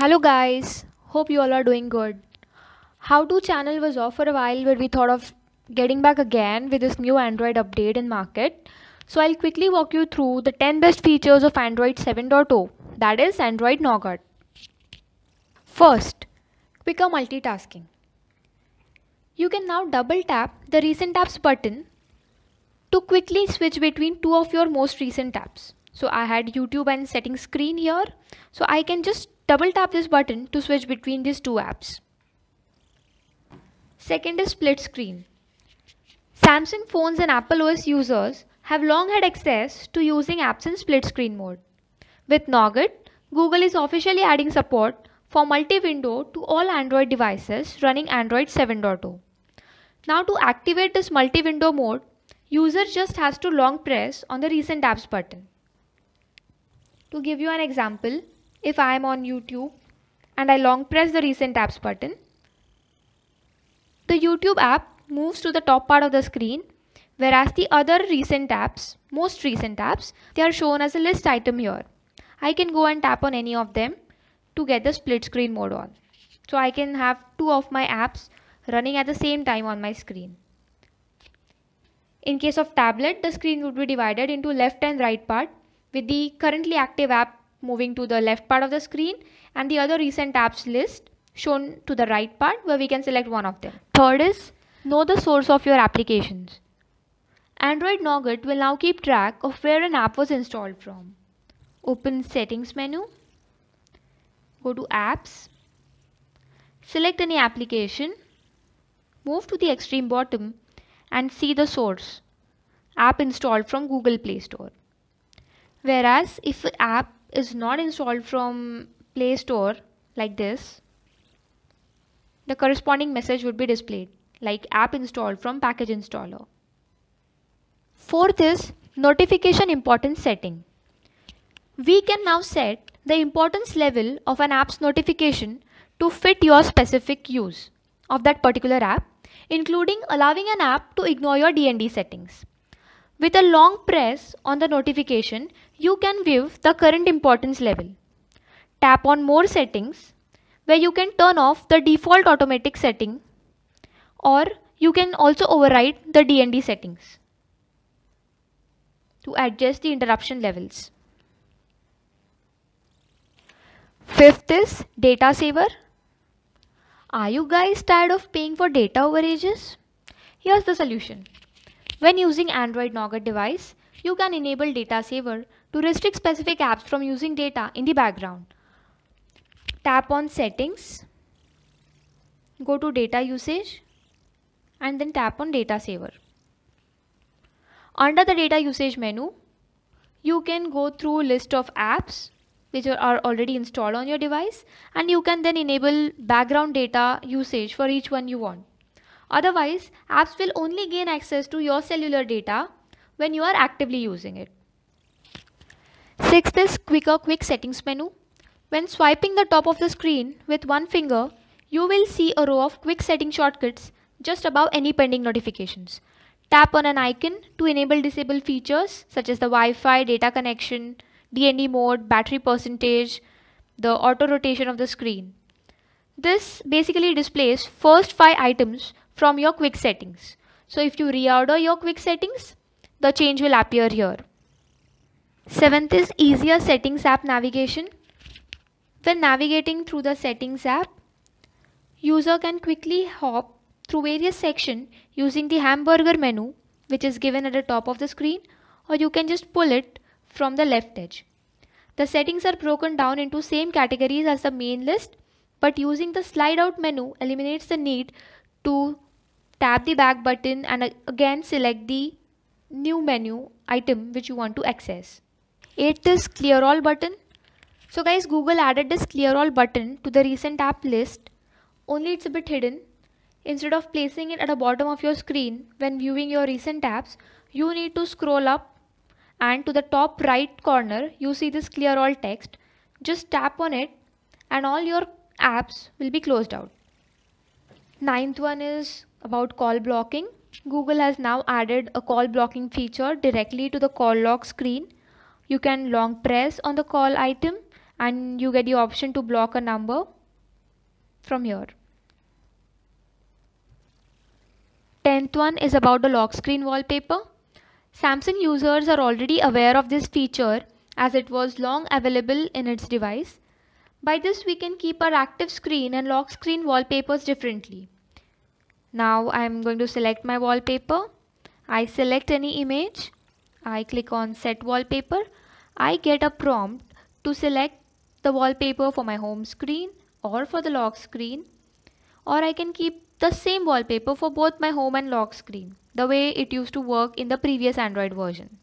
Hello guys, hope you all are doing good. HowTo channel was off for a while but we thought of getting back again with this new Android update in market. So I'll quickly walk you through the 10 best features of Android 7.0 that is Android Nougat. First, quicker multitasking. You can now double tap the recent apps button to quickly switch between two of your most recent apps. So I had YouTube and settings screen here. So I can just double tap this button to switch between these two apps. Second is split screen. Samsung phones and Apple OS users have long had access to using apps in split screen mode. With Nougat, Google is officially adding support for multi-window to all Android devices running Android 7.0. Now to activate this multi-window mode, user just has to long press on the recent apps button. To give you an example, if I am on YouTube and I long press the recent apps button, the YouTube app moves to the top part of the screen whereas the other recent apps, most recent apps, they are shown as a list item here. I can go and tap on any of them to get the split screen mode on. So I can have two of my apps running at the same time on my screen. In case of tablet, the screen would be divided into left and right part with the currently active app moving to the left part of the screen and the other recent apps list shown to the right part where we can select one of them. Third is know the source of your applications. Android Nougat will now keep track of where an app was installed from. Open settings menu, go to apps, select any application, move to the extreme bottom and see the source app installed from Google Play Store. Whereas if app is not installed from Play Store like this, the corresponding message would be displayed like app installed from package installer. Fourth is notification importance setting. We can now set the importance level of an app's notification to fit your specific use of that particular app, including allowing an app to ignore your DND settings. With a long press on the notification, you can view the current importance level. Tap on more settings where you can turn off the default automatic setting or you can also override the DND settings to adjust the interruption levels. Fifth is data saver. Are you guys tired of paying for data overages? Here's the solution. When using Android Nougat device, you can enable data saver to restrict specific apps from using data in the background. Tap on settings, go to data usage and then tap on data saver. Under the data usage menu, you can go through a list of apps which are already installed on your device and you can then enable background data usage for each one you want. Otherwise, apps will only gain access to your cellular data when you are actively using it. Sixth is quicker quick settings menu. When swiping the top of the screen with one finger, you will see a row of quick setting shortcuts just above any pending notifications. Tap on an icon to enable disable features such as the Wi-Fi, data connection, DND mode, battery percentage, the auto rotation of the screen. This basically displays first 5 items from your quick settings. So if you reorder your quick settings, the change will appear here. Seventh is easier settings app navigation. When navigating through the settings app, user can quickly hop through various sections using the hamburger menu which is given at the top of the screen or you can just pull it from the left edge. The settings are broken down into same categories as the main list but using the slide out menu eliminates the need to tap the back button and uh, again select the new menu item which you want to access. 8th is clear all button. So guys Google added this clear all button to the recent app list only it's a bit hidden Instead of placing it at the bottom of your screen when viewing your recent apps, you need to scroll up and to the top right corner you see this clear all text. Just tap on it and all your apps will be closed out. Ninth one is about call blocking. Google has now added a call blocking feature directly to the call log screen. You can long press on the call item and you get the option to block a number from here. 10th one is about the lock screen wallpaper. Samsung users are already aware of this feature as it was long available in its device. By this we can keep our active screen and lock screen wallpapers differently. Now I am going to select my wallpaper. I select any image. I click on set wallpaper. I get a prompt to select the wallpaper for my home screen or for the lock screen or I can keep the same wallpaper for both my home and lock screen the way it used to work in the previous Android version.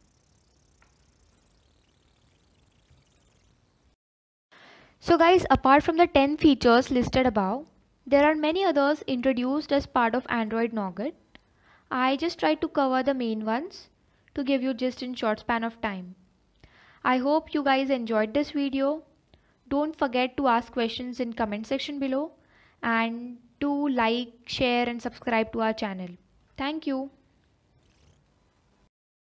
So guys apart from the 10 features listed above there are many others introduced as part of Android Nougat. I just tried to cover the main ones to give you just in short span of time. I hope you guys enjoyed this video. Don't forget to ask questions in comment section below and do like, share and subscribe to our channel. Thank you.